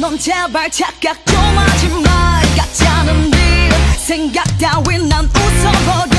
넌 제발 착각 좀 하지 말. 같지 않은 일 생각 따윈 난 웃어버려.